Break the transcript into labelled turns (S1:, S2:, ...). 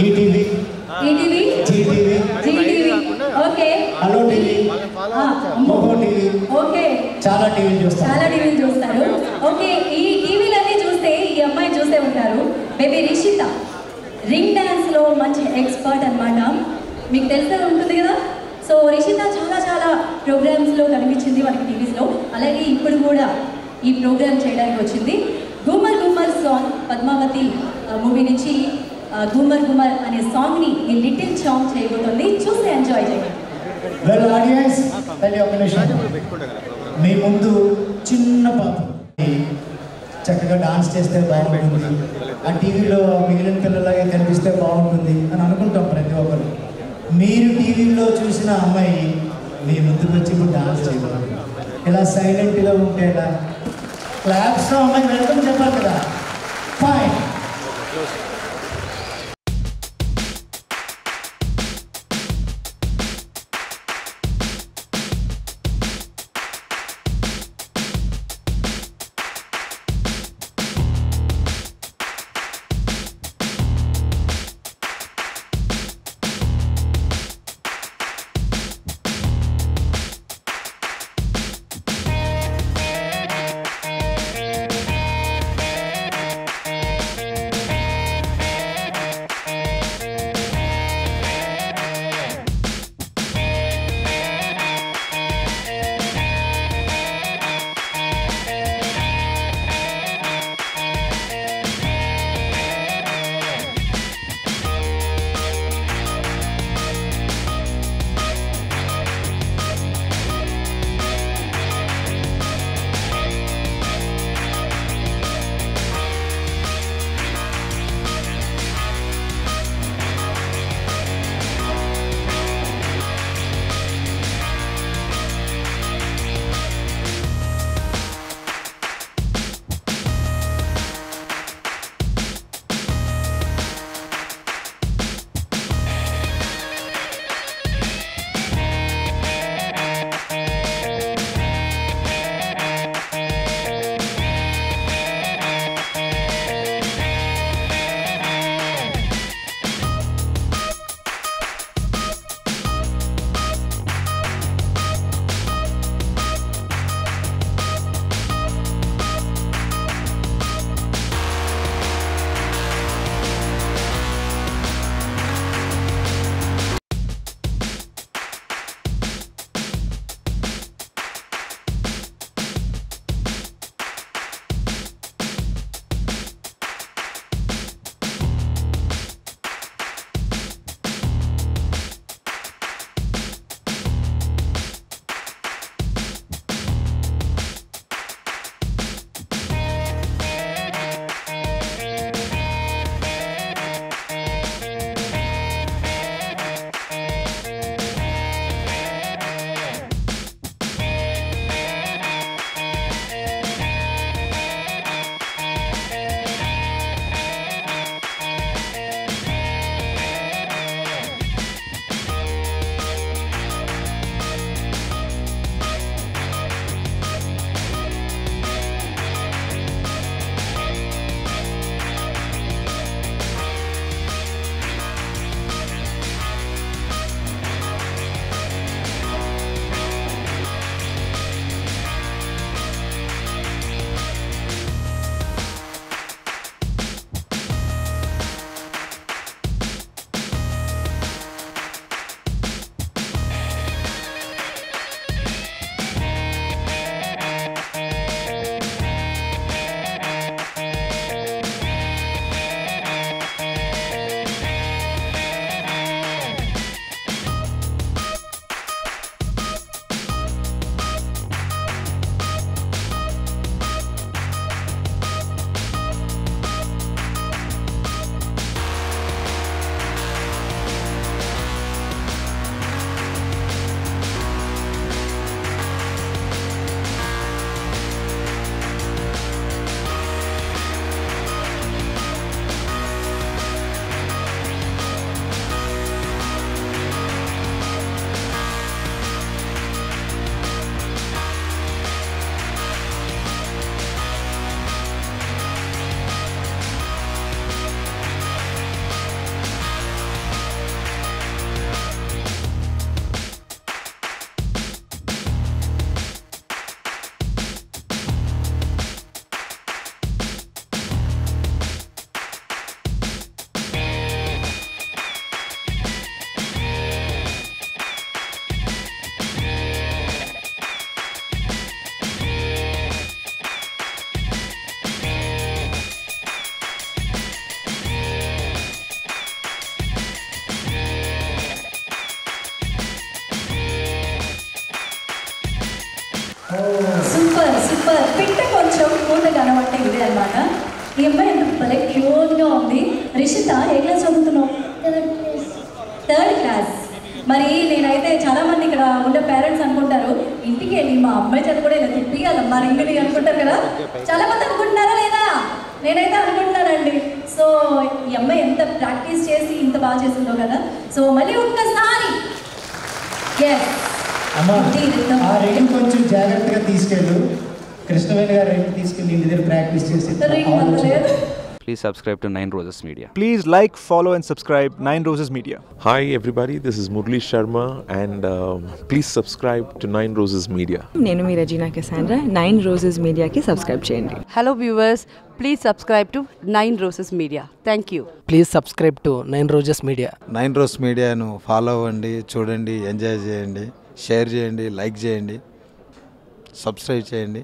S1: ETV
S2: ETV?
S1: Zee TV
S2: Zee TV. Okay.
S1: Hello TV
S2: ఆ, అమ్మో.
S1: మోహో టీవీ
S2: ఓకే.
S1: చాలా టీవీలు చూస్తాం.
S2: చాలా టీవీలు చూస్తారు ఓకే ఈ టీవీలన్నీ చూస్తే ఈ అమ్మాయి చూసే ఉంటారు. బేబీ రిషిత. రింగ్ డాన్స్లో మంచి ఎక్స్పర్ట్ అన్నమాట. మీకు తెలిసే ఉంటుంది కదా? సో రిషిత చాలా చాలా ప్రోగ్రామ్స్లో కనిపించింది మనకి టీవీస్లో. అలాగే ఇప్పుడు కూడా ఈ ప్రోగ్రామ్ చేయడానికి వచ్చింది. గుమ్మర్ గుమ్మర్ సాంగ్ పద్మావతి మూవీ నుంచి ఆ, గుమ్మర్ గుమ్మర్ అనే సాంగ్ని ఈ లిటిల్ సాంగ్ చేయబోతుంది. చూసి ఎంజాయ్ చేయండి.
S1: వెల్ ఆడియన్స్ మీ ముందు చిన్న పాప. చక్కగా డాన్స్ చేస్తే బాగుంటుంది. ఆ టీవీలో మిగిలిన పిల్లలాగే కనిపిస్తే బాగుంటుంది అని అనుకుంటాం మీరు టీవీలో చూసిన అమ్మాయి మీ ముందుకు వచ్చి ఇప్పుడు డాన్స్ చేయబోతుంది ఇలా సైలెంట్గా ఉంటే ఇలా క్లాప్స్లో అమ్మాయి వెల్కమ్ చెప్పాలి
S2: సూపర్ సూపర్. పిట్ట కొంచెం పూత కనబట్టే ఇదే అనమాట ఈ అమ్మాయి భలే క్యూట్గా ఉంది. రిషిత ఏ క్లాస్ చదువుతున్నావు? థర్డ్ క్లాస్ మరి నేనైతే చాలా మంది ఇక్కడ ఉండే పేరెంట్స్ అనుకుంటారు ఇంటికి వెళ్ళి మా అమ్మాయి చేత కూడా ఇలా తిప్పియాలమ్మా రింగిని అనుకుంటారు కదా. చాలా మంది అనుకుంటున్నారా లేదా? నేనైతే అనుకుంటున్నానండి. సో ఈ అమ్మాయి ఎంత ప్రాక్టీస్ చేసి ఇంత బాగా చేసిందో కదా. సో మళ్ళీ ఒక్కసారి. ఎస్
S1: అమ్మా ఆ రింగ్ కొంచెం జాగ్రత్తగా తీసుకెళ్ళు కృష్ణవేణి గారు రింగ్ తీసుకెళ్ళి ఇంటి దగ్గర ప్రాక్టీస్ చేసి
S3: Please subscribe to Nine Roses Media.
S4: Please like, follow, and subscribe Nine Roses Media.
S5: Hi, everybody. This is Murli Sharma, and um, please subscribe to Nine Roses Media.
S6: నేను మీ రజీనా కెసాండ్రా నైన్ రోజెస్ మీడియాకి subscribe చేయండి
S7: Hello viewers, please subscribe to Nine Roses Media. Thank you.
S8: Please subscribe to nine roses media
S9: nine rose మీడియాను follow అవ్వండి చూడండి enjoy చేయండి share చేయండి like చేయండి సబ్స్క్రైబ్ చేయండి.